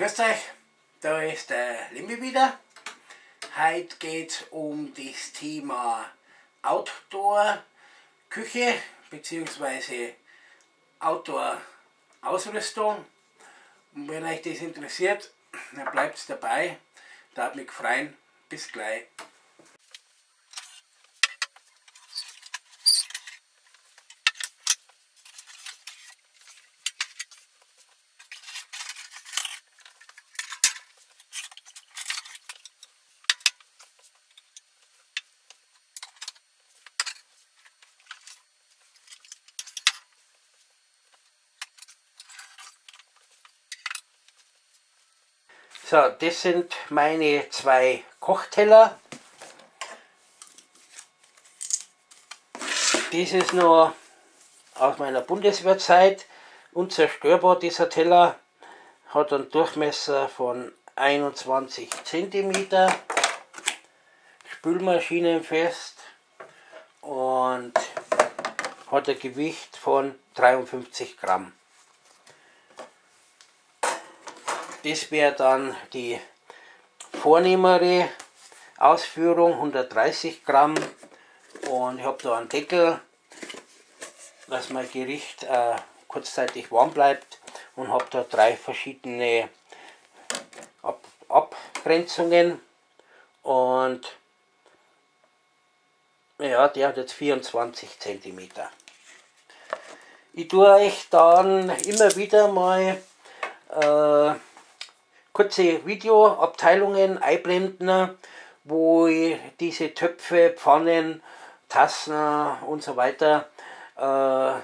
Grüß euch, da ist der Limbi wieder. Heute geht es um das Thema Outdoor-Küche bzw. Outdoor-Ausrüstung. Und wenn euch das interessiert, dann bleibt dabei. Da hat mich freuen. Bis gleich. So, das sind meine zwei Kochteller. Dies ist nur aus meiner Bundeswehrzeit. Unzerstörbar dieser Teller. Hat einen Durchmesser von 21 cm. Spülmaschinenfest und hat ein Gewicht von 53 Gramm. Das wäre dann die vornehmere Ausführung, 130 Gramm. Und ich habe da einen Deckel, dass mein Gericht äh, kurzzeitig warm bleibt. Und habe da drei verschiedene Ab Abgrenzungen. Und ja, der hat jetzt 24 cm. Ich tue euch dann immer wieder mal äh, kurze Videoabteilungen einblenden, wo ich diese Töpfe, Pfannen, Tassen und so weiter äh,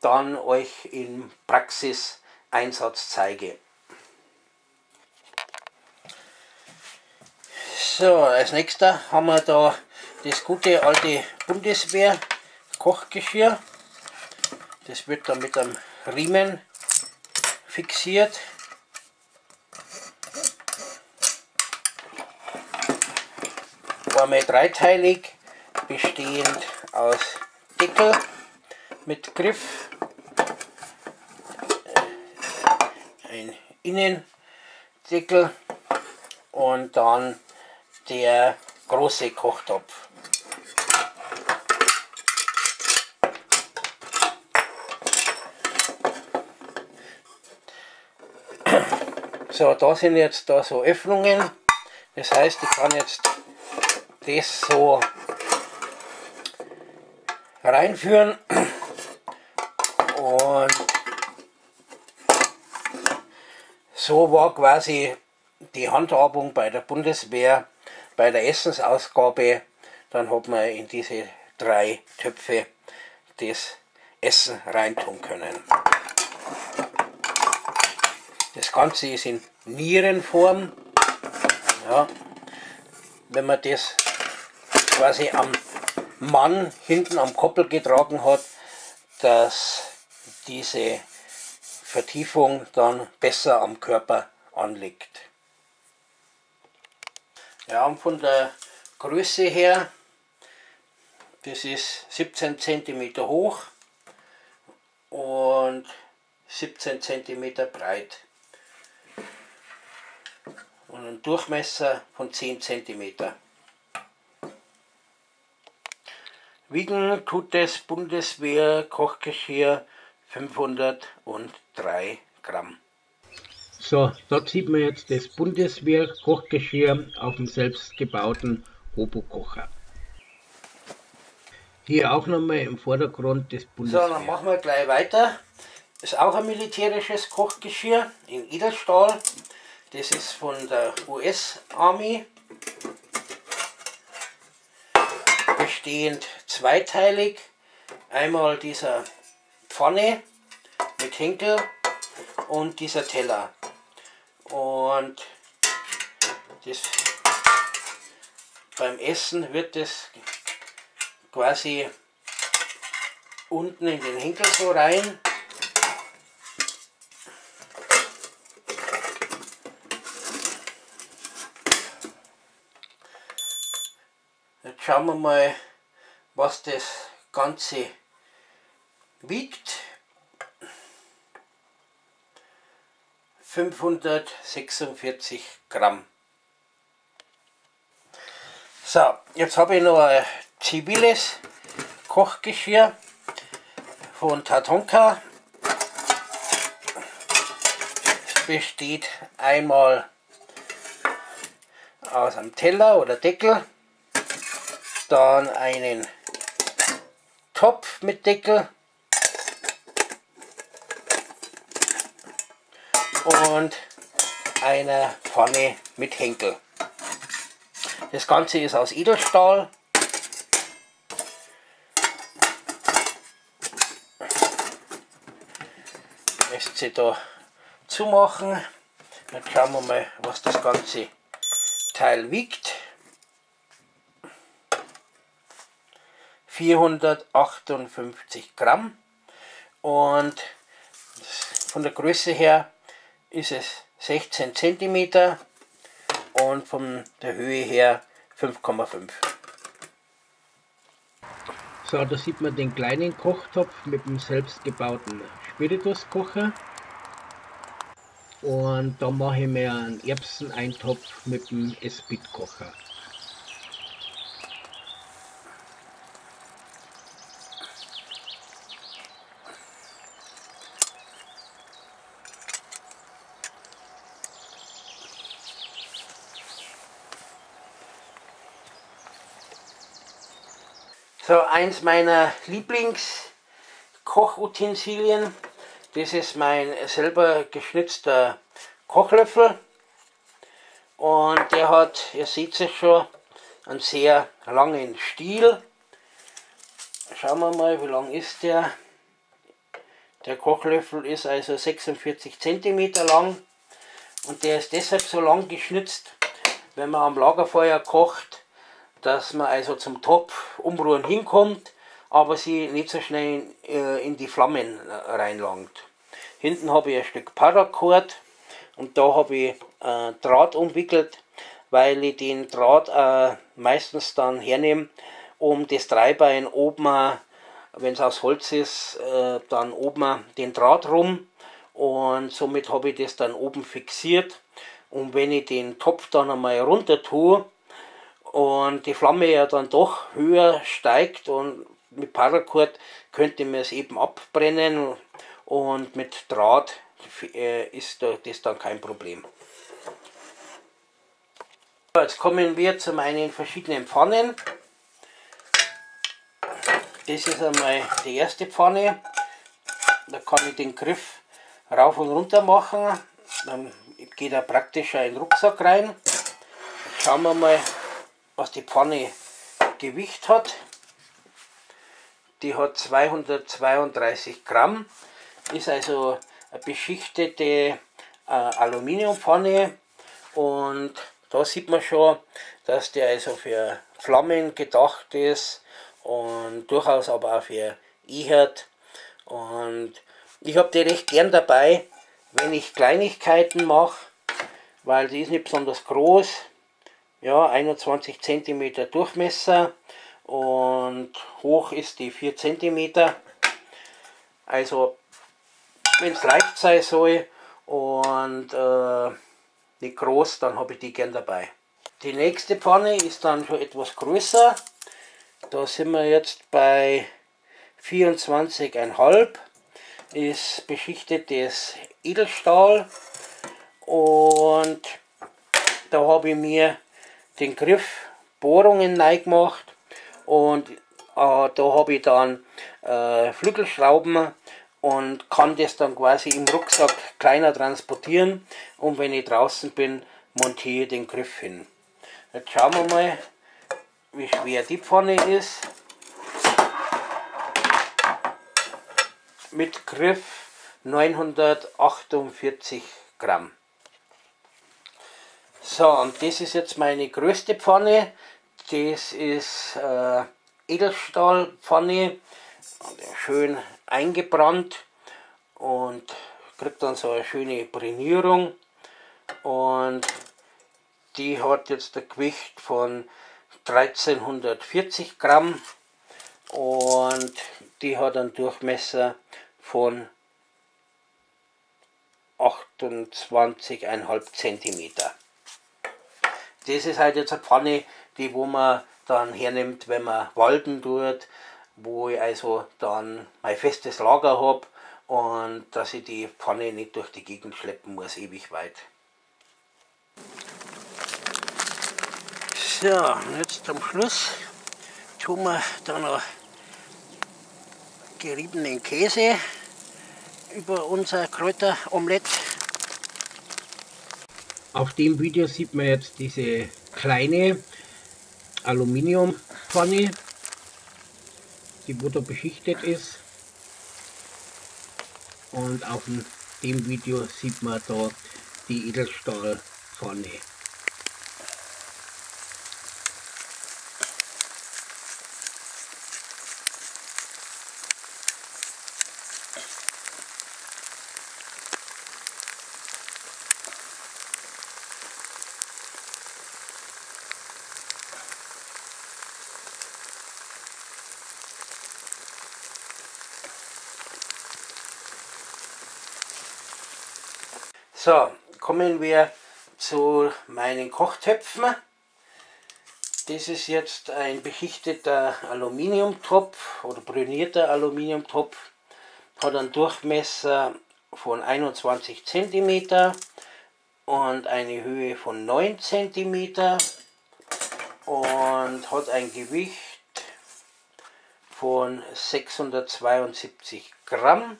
dann euch im Praxiseinsatz zeige. So, als nächster haben wir da das gute alte Bundeswehr Kochgeschirr. Das wird dann mit einem Riemen fixiert. Einmal dreiteilig, bestehend aus Deckel mit Griff, ein Innendeckel und dann der große Kochtopf. So, da sind jetzt da so Öffnungen. Das heißt, ich kann jetzt das so reinführen und so war quasi die Handhabung bei der Bundeswehr bei der Essensausgabe. Dann hat man in diese drei Töpfe das Essen reintun können. Das Ganze ist in Nierenform. Ja, wenn man das quasi am Mann hinten am Koppel getragen hat, dass diese Vertiefung dann besser am Körper anliegt. Ja, und von der Größe her, das ist 17 cm hoch und 17 cm breit und einen Durchmesser von 10 cm. Wiegen tut das Bundeswehr Kochgeschirr 503 Gramm. So, dort sieht man jetzt das Bundeswehr Kochgeschirr auf dem selbstgebauten Hobo-Kocher. Hier auch nochmal im Vordergrund des Bundeswehr. So, dann machen wir gleich weiter. Das ist auch ein militärisches Kochgeschirr in Edelstahl. Das ist von der US Army. Bestehend zweiteilig. Einmal dieser Pfanne mit Henkel und dieser Teller. Und das, beim Essen wird das quasi unten in den Henkel so rein. Jetzt schauen wir mal, was das Ganze wiegt. 546 Gramm. So, jetzt habe ich noch ein ziviles Kochgeschirr von Tatonka. Es besteht einmal aus einem Teller oder Deckel, dann einen Topf mit Deckel und einer Pfanne mit Henkel. Das Ganze ist aus Edelstahl. Lässt sich da zumachen. Jetzt schauen wir mal, was das ganze Teil wiegt. 458 Gramm und von der Größe her ist es 16 cm und von der Höhe her 5,5. So, da sieht man den kleinen Kochtopf mit dem selbstgebauten Spirituskocher. Und da mache ich mir einen Erbseneintopf mit dem Esbitkocher. So, eins meiner Lieblingskochutensilien, das ist mein selber geschnitzter Kochlöffel. Und der hat, ihr seht es schon, einen sehr langen Stiel. Schauen wir mal, wie lang ist der. Der Kochlöffel ist also 46 cm lang und der ist deshalb so lang geschnitzt, wenn man am Lagerfeuer kocht, dass man also zum Topf umrühren hinkommt, aber sie nicht so schnell äh, in die Flammen äh, reinlangt. Hinten habe ich ein Stück Paracord und da habe ich äh, Draht umwickelt, weil ich den Draht äh, meistens dann hernehme, um das Dreibein oben, wenn es aus Holz ist, äh, dann oben den Draht rum und somit habe ich das dann oben fixiert und wenn ich den Topf dann einmal runter tue, und die Flamme ja dann doch höher steigt und mit Paracord könnte man es eben abbrennen und mit Draht äh, ist das dann kein Problem. Jetzt kommen wir zu meinen verschiedenen Pfannen. Das ist einmal die erste Pfanne. Da kann ich den Griff rauf und runter machen. Dann geht er praktisch in den Rucksack rein. Jetzt schauen wir mal, was die Pfanne Gewicht hat. Die hat 232 Gramm, ist also eine beschichtete äh, Aluminiumpfanne. Und da sieht man schon, dass der also für Flammen gedacht ist und durchaus aber auch für E-Herd und ich habe die recht gern dabei, wenn ich Kleinigkeiten mache, weil die ist nicht besonders groß ja, 21 cm Durchmesser und hoch ist die 4 cm. Also wenn es leicht sein soll und äh, nicht groß, dann habe ich die gern dabei. Die nächste Pfanne ist dann schon etwas größer. Da sind wir jetzt bei 24,5 ist beschichtetes Edelstahl und da habe ich mir den Griff Bohrungen gemacht und äh, da habe ich dann äh, Flügelschrauben und kann das dann quasi im Rucksack kleiner transportieren und wenn ich draußen bin, montiere den Griff hin. Jetzt schauen wir mal, wie schwer die Pfanne ist. Mit Griff 948 Gramm. So, und das ist jetzt meine größte Pfanne. Das ist äh, Edelstahlpfanne, schön eingebrannt und kriegt dann so eine schöne Brinierung. Und die hat jetzt ein Gewicht von 1340 Gramm und die hat einen Durchmesser von 28,5 cm. Das ist halt jetzt eine Pfanne, die wo man dann hernimmt, wenn man walden tut, wo ich also dann mein festes Lager habe und dass ich die Pfanne nicht durch die Gegend schleppen muss, ewig weit. So, und jetzt zum Schluss tun wir da noch geriebenen Käse über unser Kräuteromelett. Auf dem Video sieht man jetzt diese kleine Aluminiumpfanne, die da beschichtet ist. Und auf dem Video sieht man da die Edelstahlpfanne. So, kommen wir zu meinen Kochtöpfen. Das ist jetzt ein beschichteter Aluminiumtopf oder brünierter Aluminiumtopf. Hat einen Durchmesser von 21 cm und eine Höhe von 9 cm und hat ein Gewicht von 672 Gramm.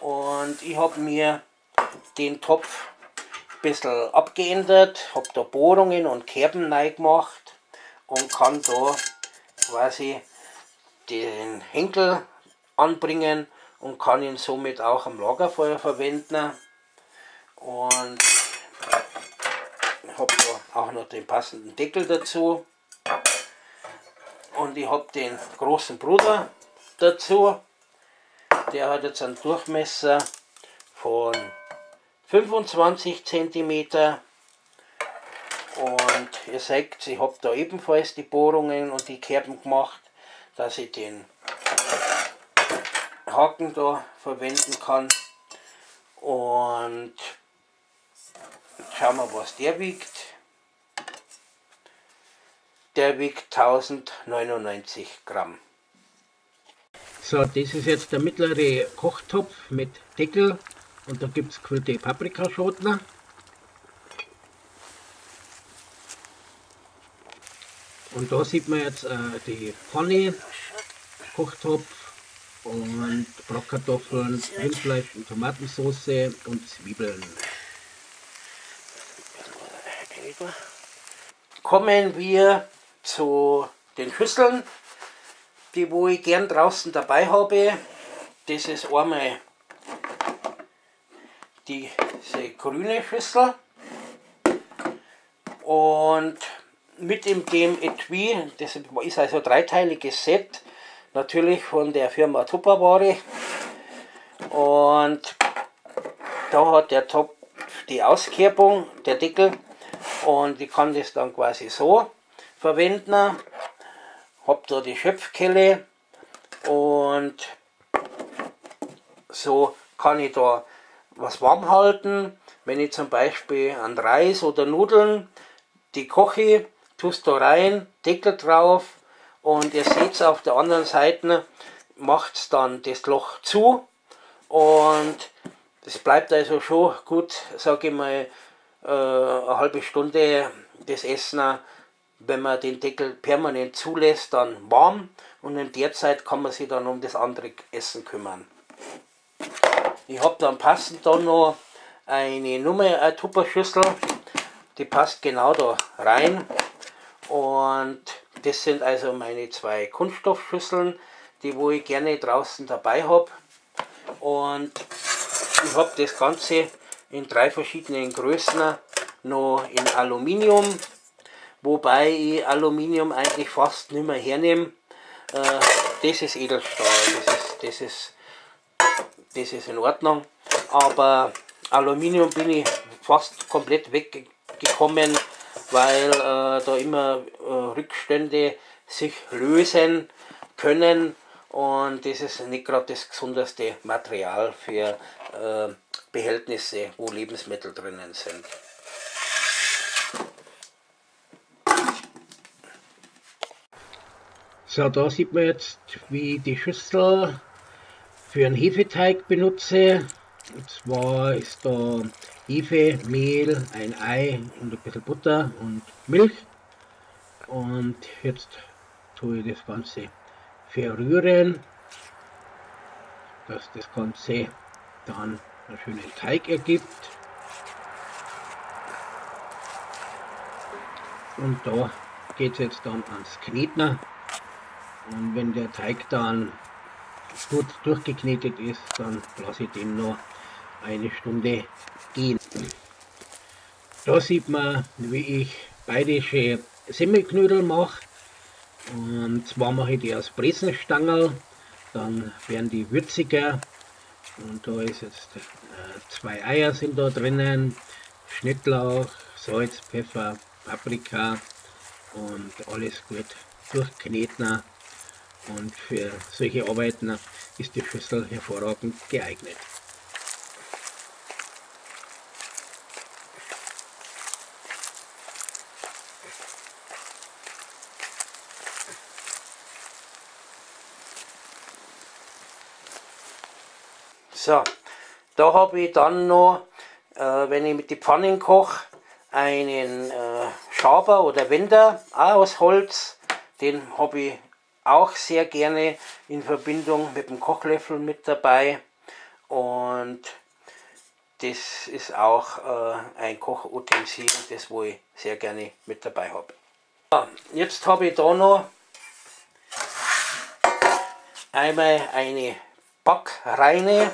Und ich habe mir den Topf ein bisschen abgeändert, habe da Bohrungen und Kerben neu gemacht und kann da quasi den Henkel anbringen und kann ihn somit auch am Lagerfeuer verwenden. Und habe da auch noch den passenden Deckel dazu. Und ich habe den großen Bruder dazu. Der hat jetzt einen Durchmesser von 25 cm und ihr seht, ich habe da ebenfalls die Bohrungen und die Kerben gemacht, dass ich den Haken da verwenden kann. Und schauen wir was der wiegt. Der wiegt 1099 Gramm. So das ist jetzt der mittlere Kochtopf mit Deckel und da gibt es gefüllte Paprikaschoten. Und da sieht man jetzt äh, die Pfanne, Kochtopf und Bratkartoffeln, Rindfleisch und Tomatensauce und Zwiebeln. Kommen wir zu den Schüsseln, die wo ich gern draußen dabei habe. Das ist einmal diese grüne Schüssel. Und mit dem, dem Etui, das ist also ein dreiteiliges Set, natürlich von der Firma Tupperware. Und da hat der Topf die Auskerbung, der Deckel. Und ich kann das dann quasi so verwenden, habe da die Schöpfkelle. Und so kann ich da was warm halten. Wenn ich zum Beispiel an Reis oder Nudeln die koche, tust da rein, Deckel drauf und ihr seht auf der anderen Seite macht es dann das Loch zu und es bleibt also schon gut, sage ich mal, äh, eine halbe Stunde das Essen, wenn man den Deckel permanent zulässt, dann warm und in der Zeit kann man sich dann um das andere Essen kümmern. Ich habe dann passend dann noch eine Nummer, eine Tupperschüssel, die passt genau da rein. Und das sind also meine zwei Kunststoffschüsseln, die wo ich gerne draußen dabei habe. Und ich habe das Ganze in drei verschiedenen Größen noch in Aluminium, wobei ich Aluminium eigentlich fast nicht mehr hernehme. Äh, das ist Edelstahl, das ist, das ist das ist in Ordnung. Aber Aluminium bin ich fast komplett weggekommen, weil äh, da immer äh, Rückstände sich lösen können und das ist nicht gerade das gesundeste Material für äh, Behältnisse, wo Lebensmittel drinnen sind. So, da sieht man jetzt, wie die Schüssel für einen Hefeteig benutze. Und zwar ist da Hefe, Mehl, ein Ei und ein bisschen Butter und Milch. Und jetzt tue ich das Ganze verrühren, dass das Ganze dann einen schönen Teig ergibt. Und da geht es jetzt dann ans Kneten. Und wenn der Teig dann gut durchgeknetet ist, dann lasse ich den noch eine Stunde gehen. Da sieht man, wie ich bayerische Semmelknödel mache. Und zwar mache ich die aus Bresenstangerl, dann werden die würziger. Und da ist jetzt äh, zwei Eier sind da drinnen, Schnittlauch, Salz, Pfeffer, Paprika und alles gut durchkneten. Und für solche Arbeiten ist die Schüssel hervorragend geeignet. So, da habe ich dann noch, äh, wenn ich mit die Pfannen koche, einen äh, Schaber oder Wender, auch aus Holz. Den habe ich auch sehr gerne in Verbindung mit dem Kochlöffel mit dabei. Und das ist auch äh, ein Kochutensil, das wo ich sehr gerne mit dabei habe. Jetzt habe ich da noch einmal eine Backreine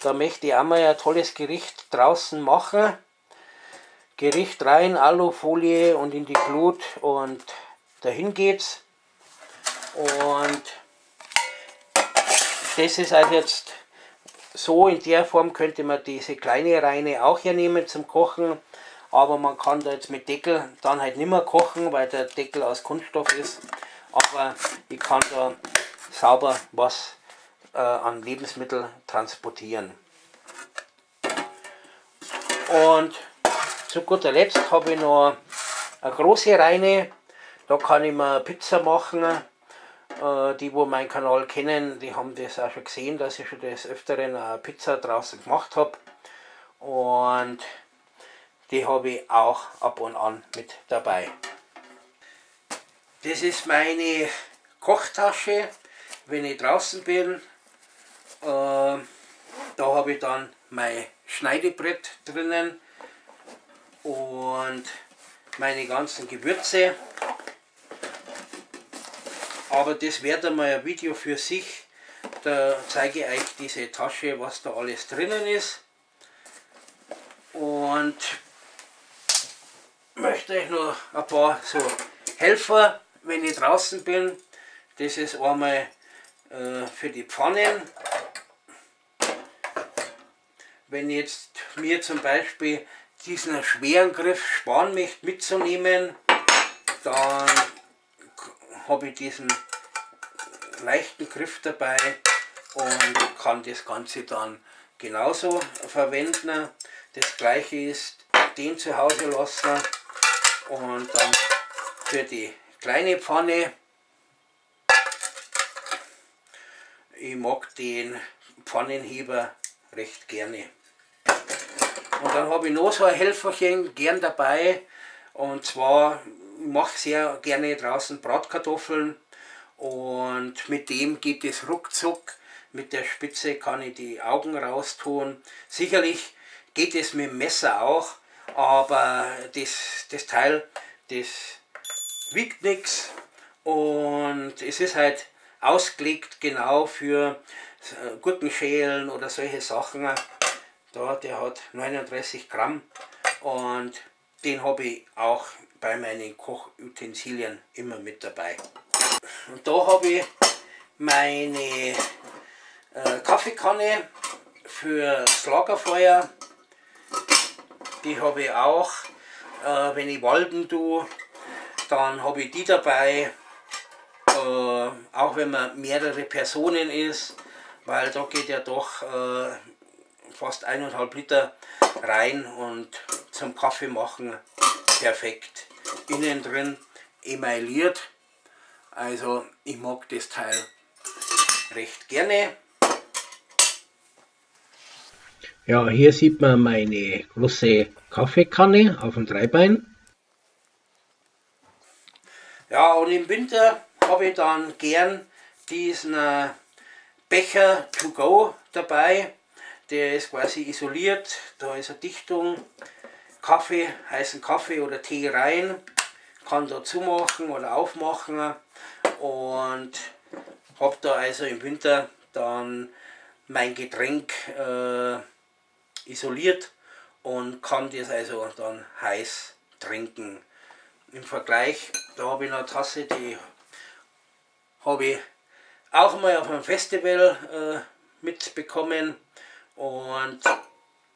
da möchte ich einmal ein tolles Gericht draußen machen. Gericht rein, Alufolie und in die Glut und dahin geht's. Und das ist also jetzt so in der Form könnte man diese kleine Reine auch hernehmen zum Kochen. Aber man kann da jetzt mit Deckel dann halt nicht mehr kochen, weil der Deckel aus Kunststoff ist. Aber ich kann da sauber was äh, an Lebensmittel transportieren. Und zu guter Letzt habe ich noch eine große Reine. Da kann ich mir Pizza machen. Äh, die, wo meinen Kanal kennen, die haben das auch schon gesehen, dass ich schon des Öfteren eine Pizza draußen gemacht habe. Und die habe ich auch ab und an mit dabei. Das ist meine Kochtasche, wenn ich draußen bin. Äh, da habe ich dann mein Schneidebrett drinnen und meine ganzen Gewürze. Aber das wäre mal ein Video für sich. Da zeige ich euch diese Tasche, was da alles drinnen ist. Und möchte euch noch ein paar so Helfer, wenn ich draußen bin. Das ist einmal äh, für die Pfannen wenn jetzt mir zum Beispiel diesen schweren Griff sparen möchte mitzunehmen, dann habe ich diesen leichten Griff dabei und kann das Ganze dann genauso verwenden. Das gleiche ist den zu Hause lassen und dann für die kleine Pfanne. Ich mag den Pfannenheber recht gerne. Und dann habe ich noch so ein Helferchen gern dabei. Und zwar mache ich sehr gerne draußen Bratkartoffeln. Und mit dem geht es ruckzuck. Mit der Spitze kann ich die Augen raustun. Sicherlich geht es mit dem Messer auch, aber das, das Teil, das wiegt nichts und es ist halt ausgelegt genau für Gurkenschälen oder solche Sachen. Da, der hat 39 Gramm und den habe ich auch bei meinen Kochutensilien immer mit dabei. Und da habe ich meine äh, Kaffeekanne für das Lagerfeuer. Die habe ich auch, äh, wenn ich walden tue, dann habe ich die dabei. Äh, auch wenn man mehrere Personen ist, weil da geht ja doch äh, fast eineinhalb Liter rein und zum Kaffee machen perfekt. Innen drin emailliert, also ich mag das Teil recht gerne. Ja, hier sieht man meine große Kaffeekanne auf dem Dreibein. Ja, und im Winter habe ich dann gern diesen äh, Becher to go dabei. Der ist quasi isoliert, da ist eine Dichtung, Kaffee, heißen Kaffee oder Tee rein, kann da zumachen oder aufmachen. Und habe da also im Winter dann mein Getränk äh, isoliert und kann das also dann heiß trinken. Im Vergleich, da habe ich eine Tasse, die habe ich auch mal auf einem Festival äh, mitbekommen. Und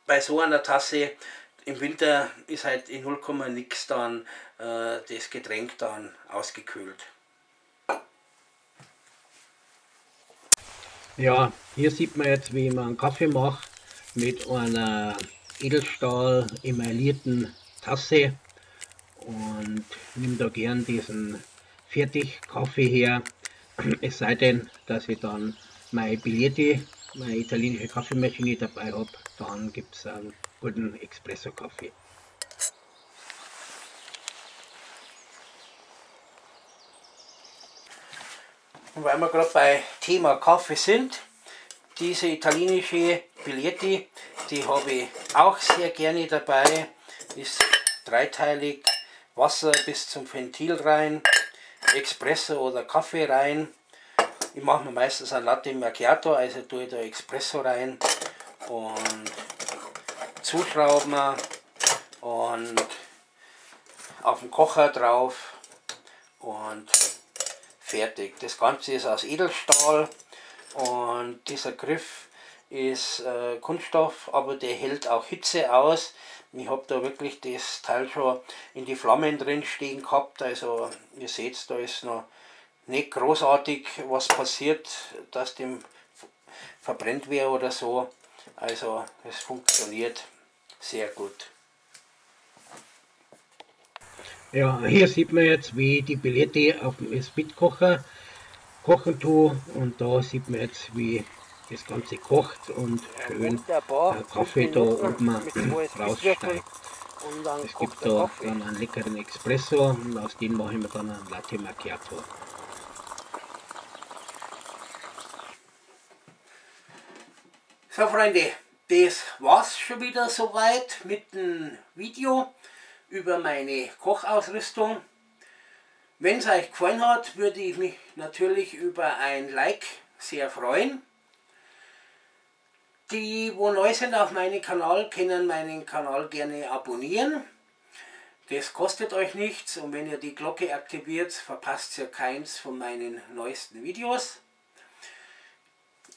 bei so einer Tasse im Winter ist halt in 0, nix dann äh, das Getränk dann ausgekühlt. Ja, hier sieht man jetzt, wie man Kaffee macht mit einer Edelstahl emaillierten Tasse und nehme da gern diesen Fertigkaffee her. Es sei denn, dass ich dann meine Biglietti, meine italienische Kaffeemaschine dabei habe, dann gibt es einen guten Espresso-Kaffee. Und weil wir gerade bei Thema Kaffee sind, diese italienische Biglietti, die habe ich auch sehr gerne dabei. Ist dreiteilig, Wasser bis zum Ventil rein, Espresso oder Kaffee rein. Ich mache mir meistens ein Latte Macchiato, also tue ich da Espresso rein und zuschrauben und auf den Kocher drauf und fertig. Das Ganze ist aus Edelstahl und dieser Griff ist äh, Kunststoff, aber der hält auch Hitze aus. Ich habe da wirklich das Teil schon in die Flammen drin stehen gehabt. Also ihr seht, da ist noch nicht großartig was passiert, dass dem verbrennt wäre oder so. Also es funktioniert sehr gut. Ja, hier sieht man jetzt, wie die Billette auf dem Spitkocher kochen tue und da sieht man jetzt, wie das Ganze kocht und schön der Kaffee da oben raussteigt. Es gibt da dann einen leckeren Espresso und aus dem mache ich mir dann einen Latte Macchiato. So Freunde, das war's schon wieder soweit mit dem Video über meine Kochausrüstung. Wenn es euch gefallen hat, würde ich mich natürlich über ein Like sehr freuen. Die, wo neu sind auf meinem Kanal, können meinen Kanal gerne abonnieren. Das kostet euch nichts und wenn ihr die Glocke aktiviert, verpasst ihr keins von meinen neuesten Videos.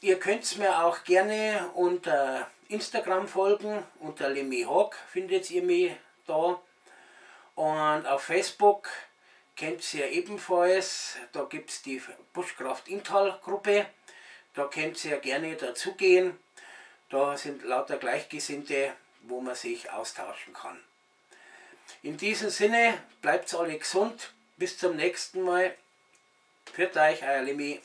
Ihr könnt mir auch gerne unter Instagram folgen, unter Lemmy Hawk findet ihr mich da. Und auf Facebook kennt ihr ebenfalls, da gibt es die Buschkraft Intal Gruppe. Da könnt ihr gerne dazugehen. Da sind lauter Gleichgesinnte, wo man sich austauschen kann. In diesem Sinne, bleibt alle gesund. Bis zum nächsten Mal. Für euch, euer Lemmy.